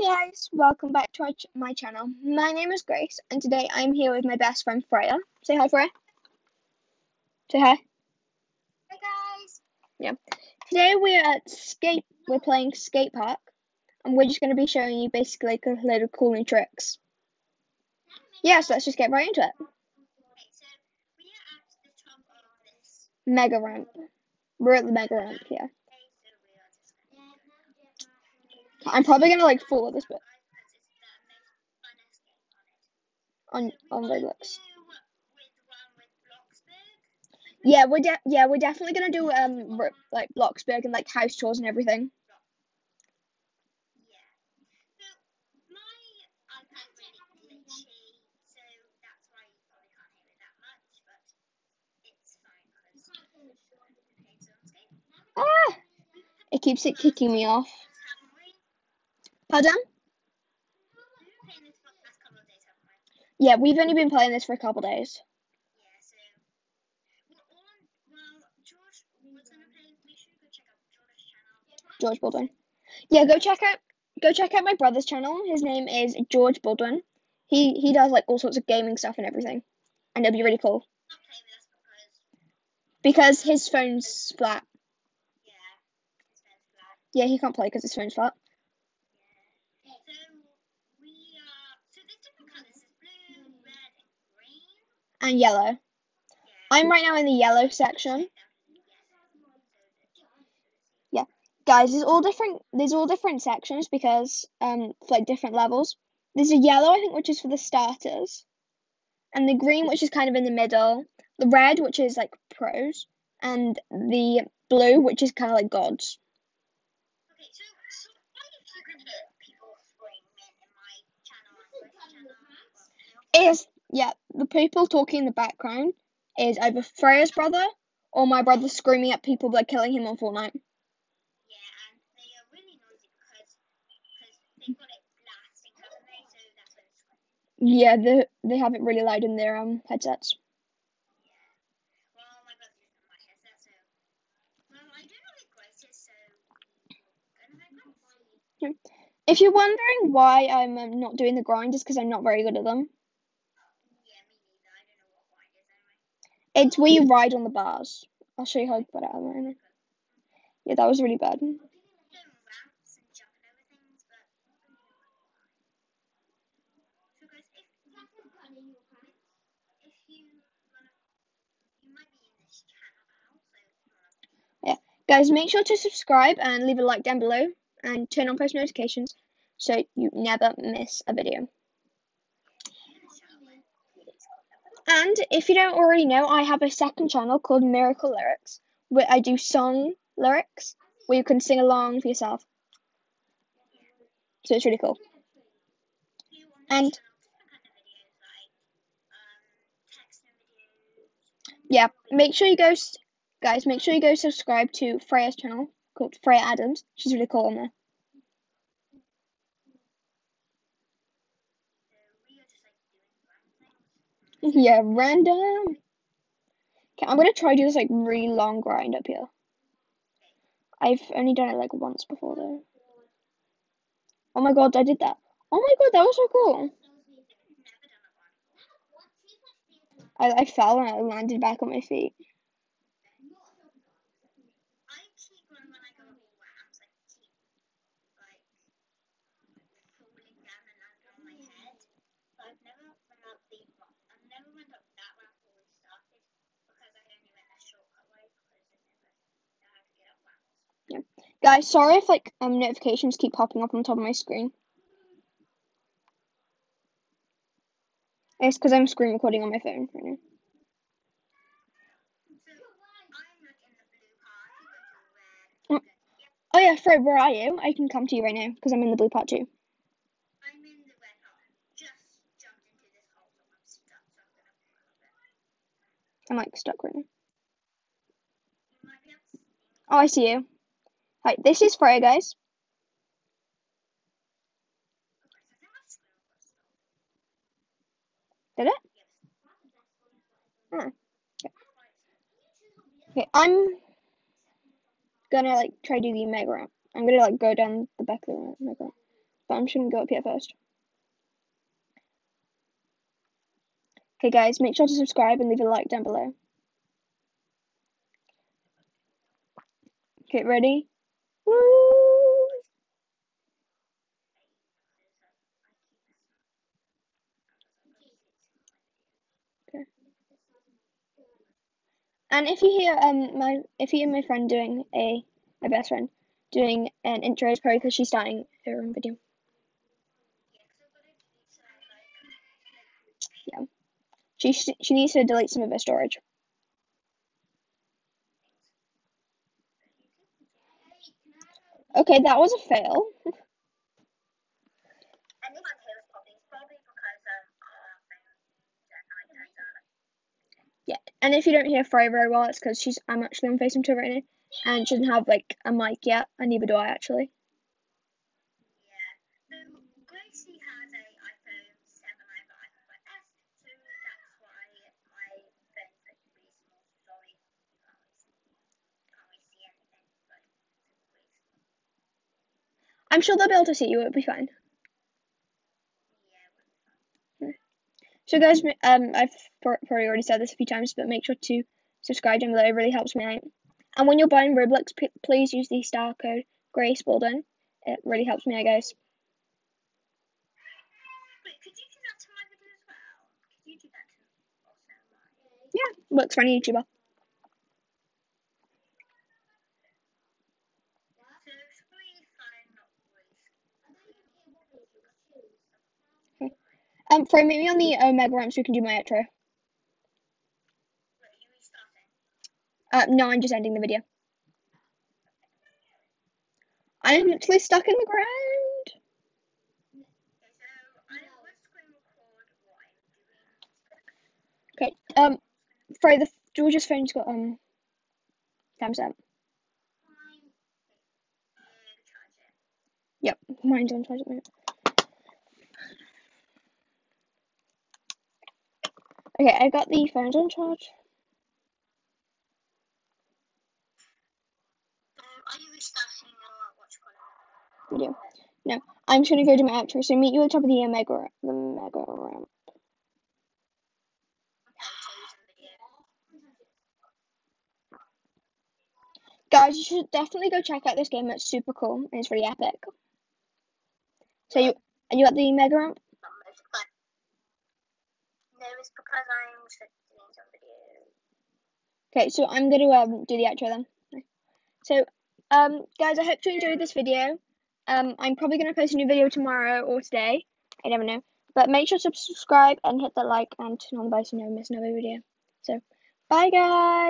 Hey guys, welcome back to my, ch- my channel. My name is Grace, and today I'm here with my best friend Freya. Say hi, Freya. Say hi. Hey guys. Yeah. Today we're at skate. We're playing skate park, and we're just going to be showing you basically like a load of cool new tricks. Yeah, so let's just get right into it. Okay, we are at the top. Mega ramp. We're at the mega ramp. Yeah. Okay, so we are just gonna go. I'm probably gonna like fall at this bit on on Roblox. Yeah, we're de- yeah we're definitely gonna do um like Bloxburg and like house tours and everything. Ah! It keeps it kicking me off. Haven't we? Pardon? We've been playing this for the past couple of days. Yeah, we've only been playing this for a couple days. Yeah, so we're. Well, George Baldwin. Yeah, go check out go check out my brother's channel. His name is George Baldwin. He he does like all sorts of gaming stuff and everything. And it'll be really cool. Because his phone's flat. yeah, his phone's flat. Yeah, he can't play because his phone's flat. Yeah. So we are. So there's different colours. There's blue, red, and green. And yellow. I'm right now in the yellow section. Yeah. Guys, there's all different there's all different sections because um for like different levels. There's a yellow I think which is for the starters. And the green which is kind of in the middle. The red which is like pros. And the blue which is kinda like gods. Okay, so so what if you can hear people screaming in my channel and Greg's channel? Well, you know? Is yeah, the people talking in the background is either Freya's brother or my brother screaming at people like killing him on Fortnite. Yeah, and they are really noisy because because they've got it blasting, haven't they? So that's why they're. Yeah, they they have it really loud in their um headsets. Well, my brother's using my headset, so well, I don't know where Grace is, so we're gonna go Grace. If you're wondering why I'm um, not doing the grind, it's because I'm not very good at them. Yeah, me neither. I don't know what grind is anyway. It's where you ride on the bars. I'll show you how to put it now. Yeah, that was really bad. Wanna. Guys, make sure to subscribe and leave a like down below and turn on post notifications so you never miss a video. And if you don't already know, I have a second channel called Miracle Lyrics where I do song lyrics where you can sing along for yourself. So it's really cool. And-. Yeah, make sure you go, guys, make sure you go subscribe to Freya's channel called Freya Adams. She's really cool on there. So we are just like doing random things. Yeah, random. Okay, I'm gonna try to do this like really long grind up here. I've only done it like once before though. Oh my god, I did that. Oh my god, that was so cool. I, I fell and I landed back on my feet. I keep when when I go on ramps, I keep like falling down and landing on my head. But I've never went up the I've never went up that ramp before we started because I only went a shortcut way because I never know how to get up ramps. Guys, sorry if like um notifications keep popping up on top of my screen. It's because I'm screen recording on my phone right now. Mm. Oh yeah, Fred, where are you? I can come to you right now because I'm in the blue part too. I'm like stuck right now. Oh, I see you. Right, this is Freya, guys. Did it? Yes. Oh. Okay, I'm gonna like try to do the mega ramp. I'm gonna like go down the back of the mega ramp. but I'm just gonna go up here first. Okay, guys, make sure to subscribe and leave a like down below. Okay, ready? Woo! Okay. And if you hear um my if you hear my friend doing a my best friend doing an intro, it's probably because she's starting her own video. Yeah, she she needs to delete some of her storage. Okay, that was a fail. yeah, and if you don't hear Frey very well, it's because she's I'm actually on FaceTime right now, and she doesn't have like a mic yet, and neither do I actually. I'm sure they'll be able to see you. It'll be fine. So guys, um, I've probably already said this a few times, but make sure to subscribe down below. It really helps me out. And when you're buying Roblox, please use the star code Grace Baldwin. It really helps me out, guys. Yeah, works for any YouTuber. Um, Freya, meet me on the Omega ramp so we can do my outro. Uh, no, I'm just ending the video. I'm literally stuck in the ground. Okay, um, Freya, the George's phone's got, um, thumbs up. Yep, mine's on charge at the moment. Okay, I've got the phones on charge. Video. No, I'm just gonna go to my outro. So meet you at the top of the uh, mega the mega ramp. Guys, you should definitely go check out this game. It's super cool and it's really epic. So you are you at the mega ramp? It's because I'm doing some. Okay, so I'm going to um, do the outro then. So, um, guys, I hope you enjoyed this video. Um, I'm probably going to post a new video tomorrow or today. I never know. But make sure to subscribe and hit that like and turn on the bell so you never miss another video. So, bye, guys.